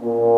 Thank.